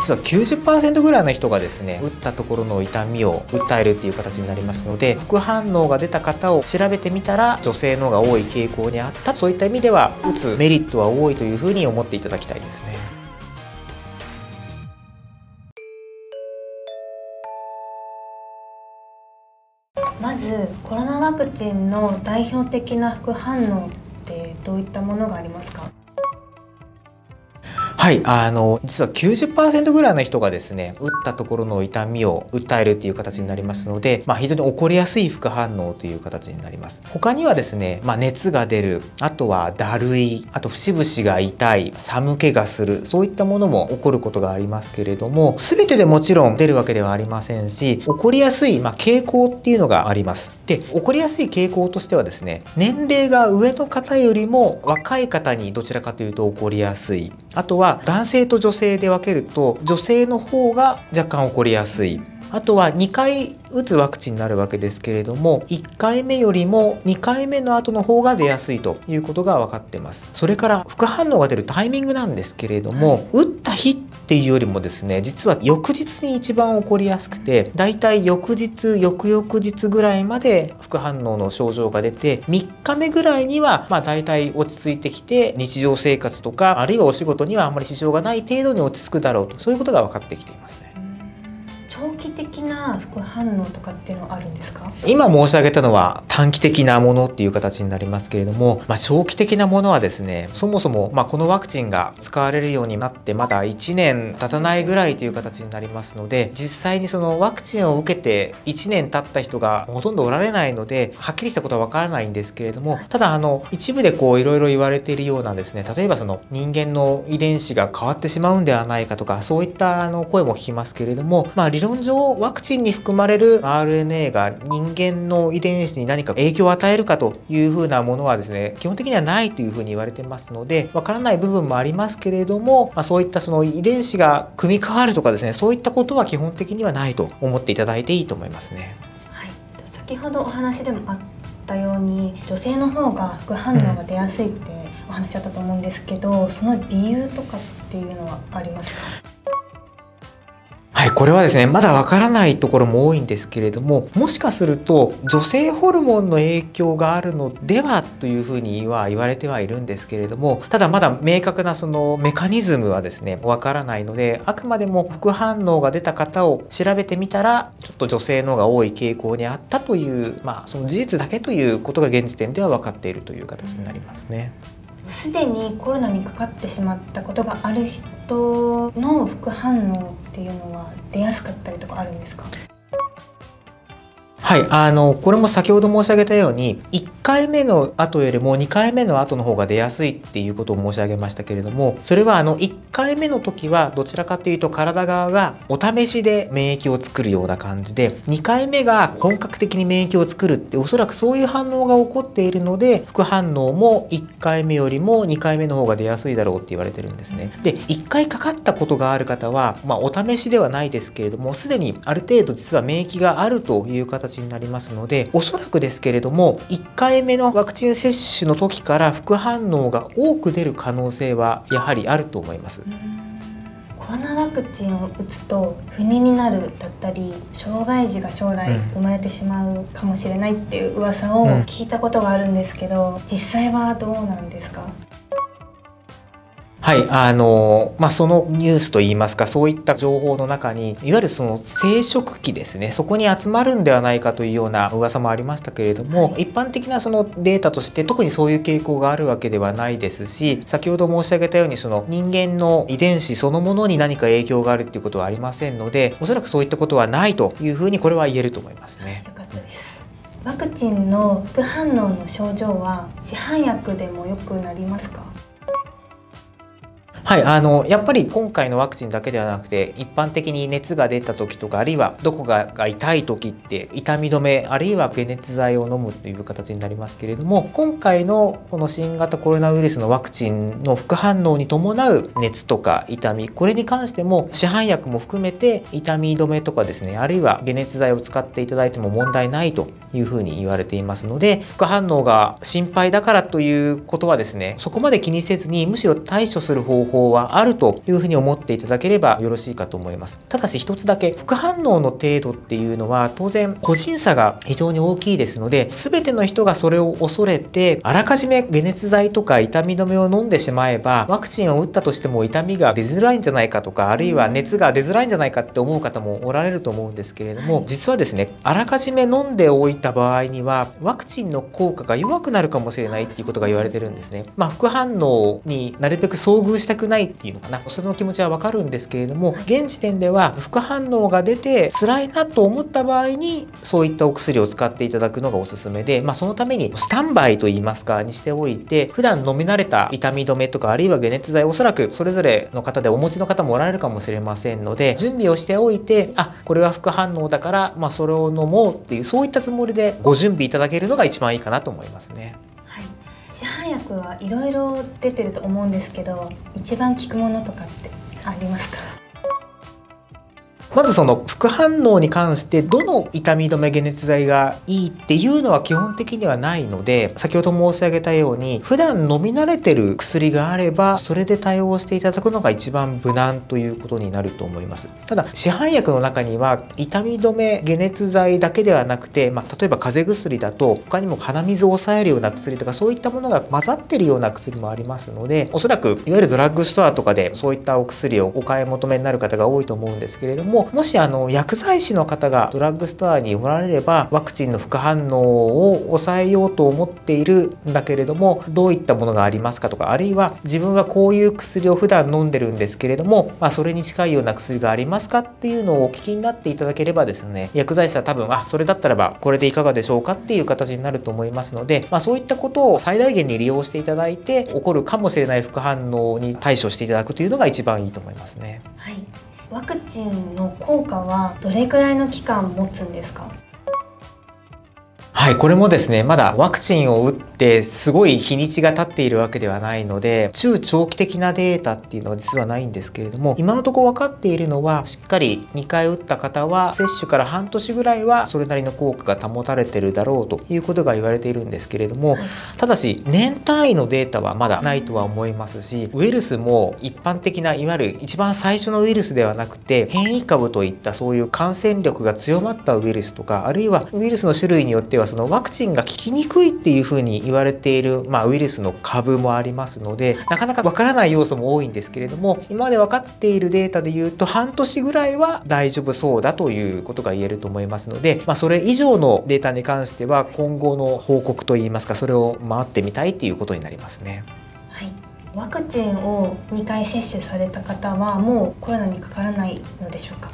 実は90%ぐらいの人がですね打ったところの痛みを訴えるっていう形になりますので副反応が出た方を調べてみたら女性の方が多い傾向にあったそういった意味では打つメリットは多いというふうに思っていただきたいですね。まずコロナワクチンの代表的な副反応ってどういったものがありますか？はい、あの実は90%ぐらいの人がですね打ったところの痛みを訴えるっていう形になりますので、まあ、非常に起こりやすい副反応という形になります。他にはですね、まあ、熱が出るあとはだるいあと節々が痛い寒気がするそういったものも起こることがありますけれども全てでもちろん出るわけではありませんし起こりやすい、まあ、傾向っていうのがあります。で起こりやすい傾向としてはですね年齢が上の方よりも若い方にどちらかというと起こりやすい。あとは男性と女性で分けると女性の方が若干起こりやすいあとは2回打つワクチンになるわけですけれども1回目よりも2回目の後の方が出やすいということが分かってますそれから副反応が出るタイミングなんですけれども、打った日っていうよりもですね実は翌日に一番起こりやすくてだいたい翌日翌々日ぐらいまで副反応の症状が出て3日目ぐらいにはまあ大体落ち着いてきて日常生活とかあるいはお仕事にはあんまり支障がない程度に落ち着くだろうとそういうことが分かってきていますね。長期的な副反応とかっていうのはあるんですか？今申し上げたのは短期的なものっていう形になりますけれども、まあ、長期的なものはですねそもそもまこのワクチンが使われるようになってまだ1年経たないぐらいという形になりますので実際にそのワクチンを受けて1年経った人がほとんどおられないのではっきりしたことはわからないんですけれどもただあの一部でこういろいろ言われているようなんですね例えばその人間の遺伝子が変わってしまうんではないかとかそういったあの声も聞きますけれどもまあ理論論上ワクチンに含まれる RNA が人間の遺伝子に何か影響を与えるかというふうなものはですね基本的にはないというふうに言われてますのでわからない部分もありますけれども、まあ、そういったその遺伝子が組み替わるとかですねそういったことは基本的にはないと思っていただいていいと思いますね。はい、先ほどお話でもあったように女性の方が副反応が出やすいってお話あったと思うんですけど、その理由とかっていうのはありますか、これはですね、まだわからないところも多いんですけれども、もしかすると女性ホルモンの影響があるのではというふうには言われてはいるんですけれども、ただまだ明確なそのメカニズムはですね、わからないので、あくまでも副反応が出た方を調べてみたら、ちょっと女性の方が多い傾向にあったという、まあその事実だけということが現時点では分かっているという形になりますね。すでにコロナにかかってしまったことがある人の副反応っていうのは出やすかったりとかあるんですか？はい、あのこれも先ほど申し上げたように1回目の後よりも2回目の後の方が出やすいっていうことを申し上げましたけれどもそれはあの1回目の時はどちらかというと体側がお試しで免疫を作るような感じで2回目が本格的に免疫を作るっておそらくそういう反応が起こっているので副反応も1回目よりも2回目の方が出やすいだろうって言われてるんですね。で1回かかったことがある方は、まあ、お試しではないですけれどもすでにある程度実は免疫があるという形になりますのでおそらくですけれども1回目のワクチン接種の時から副反応が多く出る可能性はやはりあると思います。コロナワクチンを打つと不妊になるだったり障害児が将来生まれてしまうかもしれないっていう噂を聞いたことがあるんですけど、実際はどうなんですか？はい、あのまあ、そのニュースといいますかそういった情報の中にいわゆるその生殖器ですね。そこに集まるんではないかというような噂もありましたけれども、はい、一般的なそのデータとして特にそういう傾向があるわけではないですし先ほど申し上げたようにその人間の遺伝子そのものに何か影響があるっていうことはありませんのでおそらくそういったことはないというふうにこれは言えると思いますね。ワクチンの副反応の症状は市販薬でも良くなりますか？はい、あのやっぱり今回のワクチンだけではなくて一般的に熱が出た時とかあるいはどこかが痛い時って痛み止めあるいは解熱剤を飲むという形になりますけれども今回のこの新型コロナウイルスのワクチンの副反応に伴う熱とか痛みこれに関しても市販薬も含めて痛み止めとかですねあるいは解熱剤を使っていただいても問題ないというふうに言われていますので副反応が心配だからということはですねそこまで気にせずにむしろ対処する方法効はあるというふうに思っていただければよろしいかと思います。ただし一つだけ副反応の程度っていうのは当然個人差が非常に大きいですので全ての人がそれを恐れてあらかじめ解熱剤とか痛み止めを飲んでしまえばワクチンを打ったとしても痛みが出づらいんじゃないかとかあるいは熱が出づらいんじゃないかって思う方もおられると思うんですけれども実はですねあらかじめ飲んでおいた場合にはワクチンの効果が弱くなるかもしれないっていうことが言われてるんですね。まあ、副反応になるべく遭遇したくないっていうのかなその気持ちはわかるんですけれども現時点では副反応が出て辛いなと思った場合にそういったお薬を使っていただくのがおすすめで、まあ、そのためにスタンバイといいますかにしておいて普段飲み慣れた痛み止めとかあるいは解熱剤おそらくそれぞれの方でお持ちの方もおられるかもしれませんので準備をしておいてあこれは副反応だから、まあ、それを飲もうっていうそういったつもりでご準備いただけるのが一番いいかなと思いますね。市販薬はいろいろ出てると思うんですけど一番効くものとかってありますか？まずその副反応に関してどの痛み止め解熱剤がいいっていうのは基本的にはないので先ほど申し上げたように普段飲み慣れてる薬があればそれで対応していただくのが一番無難ということになると思います。ただ市販薬の中には痛み止め解熱剤だけではなくて、まあ、例えば風邪薬だと他にも鼻水を抑えるような薬とかそういったものが混ざってるような薬もありますのでおそらくいわゆるドラッグストアとかでそういったお薬をお買い求めになる方が多いと思うんですけれどももしあの薬剤師の方がドラッグストアにおられればワクチンの副反応を抑えようと思っているんだけれどもどういったものがありますかとかあるいは自分はこういう薬を普段飲んでるんですけれども、まあ、それに近いような薬がありますかっていうのをお聞きになっていただければですね薬剤師は多分あそれだったらばこれでいかがでしょうかっていう形になると思いますので、まあ、そういったことを最大限に利用していただいて起こるかもしれない副反応に対処していただくというのが一番いいと思いますね。はいワクチンの効果はどれくらいの期間持つんですか？はい、これもですね、まだワクチンを打ってすごい日にちが経っているわけではないので、中長期的なデータっていうのは実はないんですけれども、今のところ分かっているのは、しっかり2回打った方は、接種から半年ぐらいはそれなりの効果が保たれてるだろうということが言われているんですけれども、ただし、年単位のデータはまだないとは思いますし、ウイルスも一般的な、いわゆる一番最初のウイルスではなくて、変異株といったそういう感染力が強まったウイルスとか、あるいはウイルスの種類によってはそのワクチンが効きにくいっていうふうに言われている、まあ、ウイルスの株もありますのでなかなかわからない要素も多いんですけれども今まで分かっているデータで言うと半年ぐらいは大丈夫そうだということが言えると思いますので、まあ、それ以上のデータに関しては今後の報告といいますかそれを回ってみたいっていうことになりますね。はいワクチンを2回接種された方はもうコロナにかからないのでしょうか？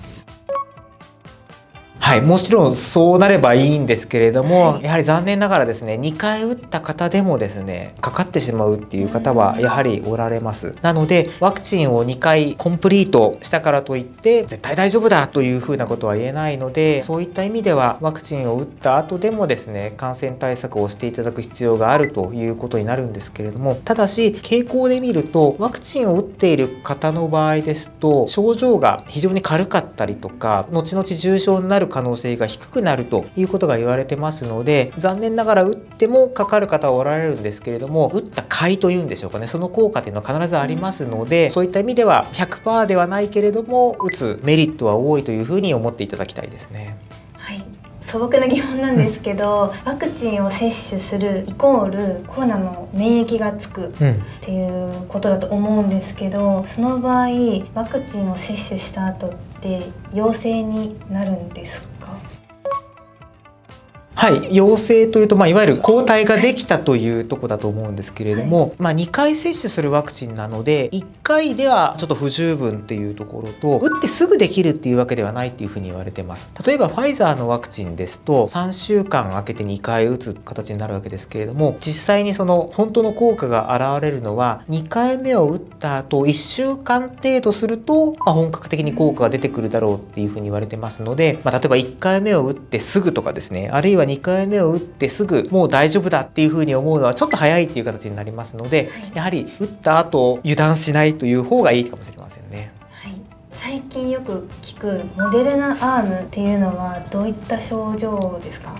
はい、もちろんそうなればいいんですけれども、はい、やはり残念ながらですね2回打った方でもですねかかってしまうっていう方はやはりおられます。なのでワクチンを2回コンプリートしたからといって絶対大丈夫だというふうなことは言えないのでそういった意味ではワクチンを打った後でもですね感染対策をしていただく必要があるということになるんですけれどもただし傾向で見るとワクチンを打っている方の場合ですと症状が非常に軽かったりとか後々重症になる可能性が低くなるということが言われてますので残念ながら打ってもかかる方はおられるんですけれども打った甲斐というんでしょうかねその効果というのは必ずありますのでそういった意味では100%ではないけれども打つメリットは多いというふうに思っていただきたいですね。はい素朴な疑問なんですけど、ワクチンを接種するイコールコロナの免疫がつくっていうことだと思うんですけど、その場合ワクチンを接種した後って陽性になるんですか？はい陽性というと、まあ、いわゆる抗体ができたというとこだと思うんですけれども、はい、まあ、2回接種するワクチンなので1回ではちょっと不十分っていうところと打ってすぐできるっていうわけではないっていうふうに言われてます。例えばファイザーのワクチンですと3週間空けて2回打つ形になるわけですけれども実際にその本当の効果が現れるのは2回目を打った後1週間程度すると、まあ、本格的に効果が出てくるだろうっていうふうに言われてますので、まあ、例えば1回目を打ってすぐとかですねあるいは2回目を打ってすぐもう大丈夫だっていうふうに思うのはちょっと早いっていう形になりますので、やはり打った後油断しないという方がいいかもしれませんね。はい、最近よく聞くモデルナアームっていうのはどういった症状ですか？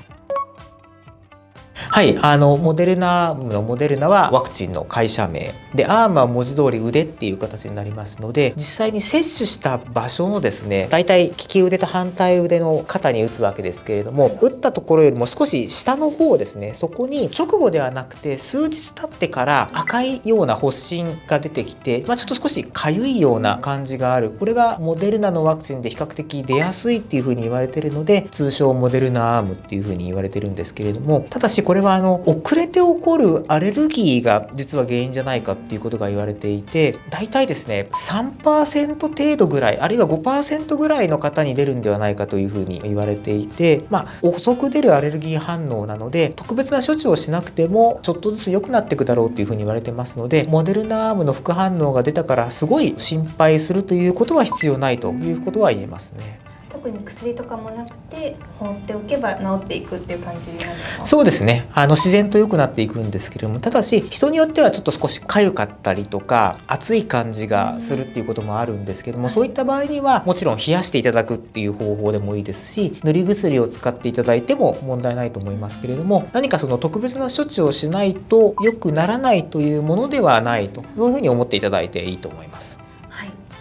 はいあのモデルナのモデルナはワクチンの会社名でアームは文字通り腕っていう形になりますので実際に接種した場所のですね大体利き腕と反対腕の肩に打つわけですけれども打ったところよりも少し下の方ですねそこに直後ではなくて数日経ってから赤いような発疹が出てきて、まあ、ちょっと少しかゆいような感じがある。これがモデルナのワクチンで比較的出やすいっていうふうに言われてるので通称モデルナアームっていうふうに言われてるんですけれどもただしこれはあの遅れて起こるアレルギーが実は原因じゃないかっていうことが言われていて大体ですね3%程度ぐらいあるいは5%ぐらいの方に出るんではないかというふうに言われていてまあ遅く出るアレルギー反応なので特別な処置をしなくてもちょっとずつ良くなっていくだろうっていうふうに言われてますのでモデルナアームの副反応が出たからすごい心配するということは必要ないということは言えますね。特に薬とかもなくて放っておけば治っていくっていう感じなんですか？そうですね。あの自然と良くなっていくんですけれどもただし人によってはちょっと少し痒かったりとか熱い感じがするっていうこともあるんですけども、そういった場合にはもちろん冷やしていただくっていう方法でもいいですし塗り薬を使っていただいても問題ないと思いますけれども何かその特別な処置をしないと良くならないというものではないとそういうふうに思っていただいていいと思います。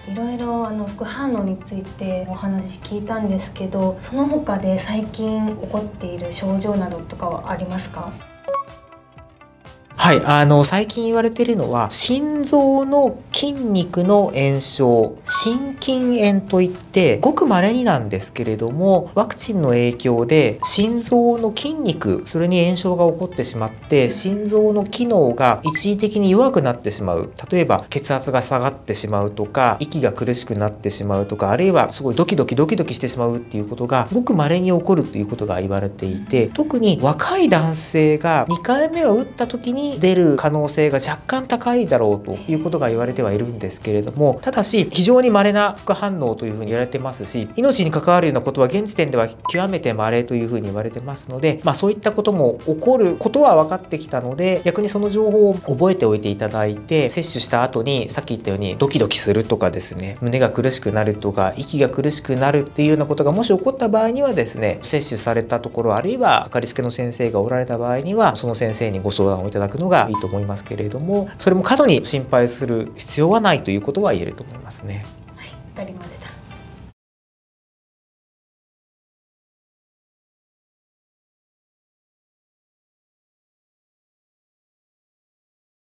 いろいろあの副反応についてお話聞いたんですけどその他で最近起こっている症状などとかはありますか？はい、あの最近言われているのは心臓の筋肉の炎症心筋炎といってごく稀になんですけれどもワクチンの影響で心臓の筋肉それに炎症が起こってしまって心臓の機能が一時的に弱くなってしまう。例えば血圧が下がってしまうとか息が苦しくなってしまうとかあるいはすごいドキドキドキドキしてしまうっていうことがごく稀に起こるっていうことが言われていて特に若い男性が2回目を打った時に出る可能性が若干高いだろうということが言われてはいるんですけれどもただし非常に稀な副反応というふうに言われてますし命に関わるようなことは現時点では極めて稀というふうに言われてますので、まあ、そういったことも起こることは分かってきたので逆にその情報を覚えておいていただいて接種した後にさっき言ったようにドキドキするとかですね胸が苦しくなるとか息が苦しくなるっていうようなことがもし起こった場合にはですね接種されたところあるいはかかりつけの先生がおられた場合にはその先生にご相談をいただくのがいいと思いますけれどもそれも過度に心配する必要はないということは言えると思いますね。はい、わかりました